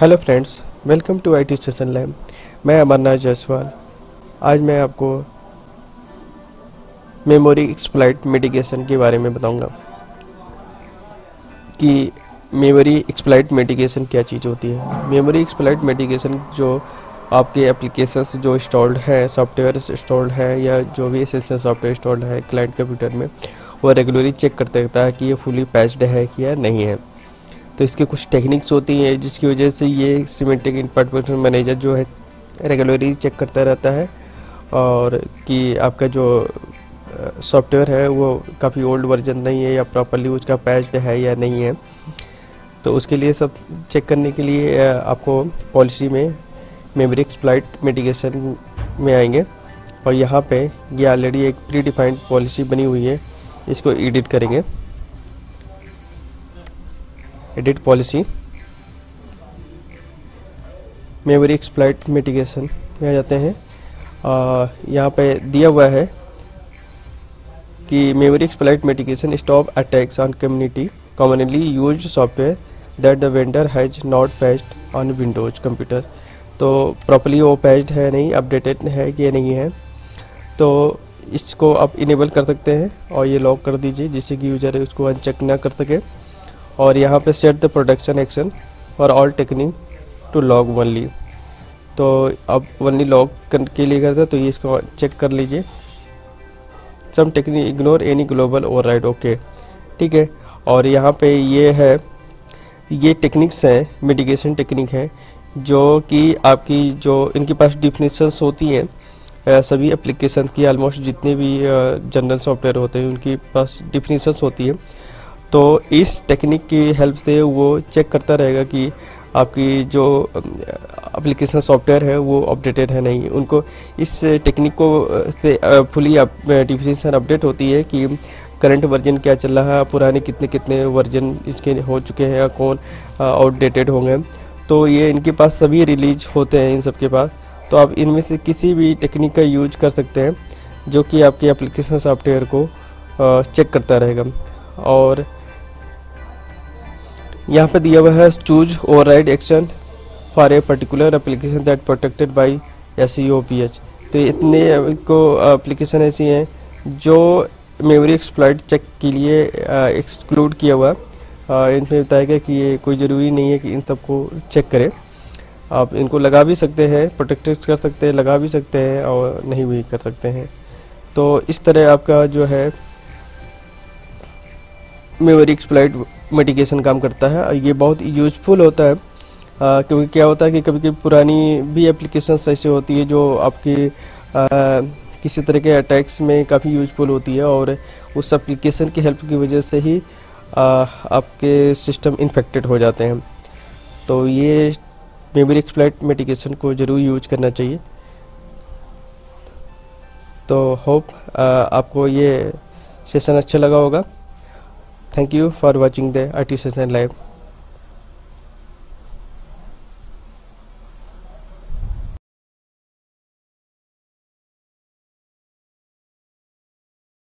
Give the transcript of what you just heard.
Hello friends, welcome to IT session lab मैं अमरनाथ जायसवाल। आज मैं आपको मेमोरी एक्सप्लाइट मिटिगेशन के बारे में बताऊँगा कि मेमोरी एक्सप्लाइट मिटिगेशन क्या चीज़ होती है। मेमोरी एक्सप्लाइट मिटिगेशन जो आपके एप्लीकेशंस जो इंस्टॉल्ड हैं, सॉफ्टवेयर इंस्टॉल्ड हैं या जो भी एसेंशियल सॉफ्टवेयर इंस्टॉल्ड है क्लाइंट कंप्यूटर में, वो रेगुलरली चेक करते रहता है कि ये फुली पैच्ड है कि या नहीं है। तो इसके कुछ टेक्निक्स होती हैं, जिसकी वजह से ये सीमेंटिक इंफॉर्मेशन मैनेजर जो है रेगुलरली चेक करता रहता है, और कि आपका जो सॉफ्टवेयर है, वो काफ़ी ओल्ड वर्जन नहीं है या प्रॉपरली उसका पैच्ड है या नहीं है। तो उसके लिए सब चेक करने के लिए आपको पॉलिसी में मेमोरी एक्सप्लाइट मिटिगेशन में आएँगे। और यहाँ पे ये ऑलरेडी एक प्री डिफाइंड पॉलिसी बनी हुई है, इसको एडिट करेंगे। Edit policy, memory exploit mitigation में आ जाते हैं। यहाँ पे दिया हुआ है कि memory exploit mitigation stop attacks on community commonly use software that the vendor has not patched on Windows computer तो प्रॉपरली वो पैच्ड है नहीं अपडेटेड है कि नहीं है। तो इसको आप इनेबल कर सकते हैं और ये लॉक कर दीजिए जिससे कि यूज़र उसको अनचेक ना कर सके। और यहाँ पे सेट द प्रोडक्शन एक्शन और all technique to log only तो अब वनली लॉग के लिए करते हैं तो ये इसको चेक कर लीजिए। Some technique ignore any global override okay ठीक है, और यहाँ पे ये है, ये टेक्निक्स हैं मिटिगेशन टेक्निक है, जो कि आपकी जो इनके पास डिफिनेशंस होती हैं सभी एप्लीकेशन की ऑलमोस्ट जितने भी जनरल सॉफ्टवेयर होते हैं, उनकी पास डिफिनेशंस होती है। तो इस टेक्निक की हेल्प से वो चेक करता रहेगा कि आपकी जो एप्लीकेशन सॉफ्टवेयर है, वो अपडेटेड है नहीं। उनको इस टेक्निक को से फुली डिफिनेशन अपडेट होती है कि करंट वर्जन क्या चल रहा है, पुराने कितने कितने वर्जन इसके हो चुके हैं या कौन आउटडेटेड होंगे। तो ये इनके पास सभी रिलीज़ होते हैं इन सब के पास। तो आप इनमें से किसी भी टेक्निक का यूज़ कर सकते हैं, जो कि आपके एप्लीकेशन सॉफ्टवेयर को चेक करता रहेगा। और यहाँ पे दिया हुआ है choose override action for a particular application that protected by S H तो इतने को एप्लीकेशन ऐसी हैं जो मेमोरी एक्सप्लाइट चेक के लिए एक्सक्लूड किया हुआ। इनमें बताया गया कि ये कोई ज़रूरी नहीं है कि इन सबको चेक करें। आप इनको लगा भी सकते हैं प्रोटेक्ट कर सकते हैं, लगा भी सकते हैं और नहीं भी कर सकते हैं। तो इस तरह आपका जो है मेमोरी एक्सप्लाइट मेडिकेशन काम करता है। ये बहुत यूजफुल होता है। क्योंकि क्या होता है कि कभी कभी पुरानी भी एप्लीकेशंस ऐसी होती है जो आपकी आ, किसी तरह के अटैक्स में काफ़ी यूजफुल होती है और उस एप्लीकेशन की हेल्प की वजह से ही आ, आपके सिस्टम इन्फेक्टेड हो जाते हैं। तो ये मेमोरी एक्सप्लाइट मेडिकेशन को ज़रूर यूज़ करना चाहिए। तो होप आपको ये सेशन अच्छा लगा होगा। Thank you for watching the IT Session Live.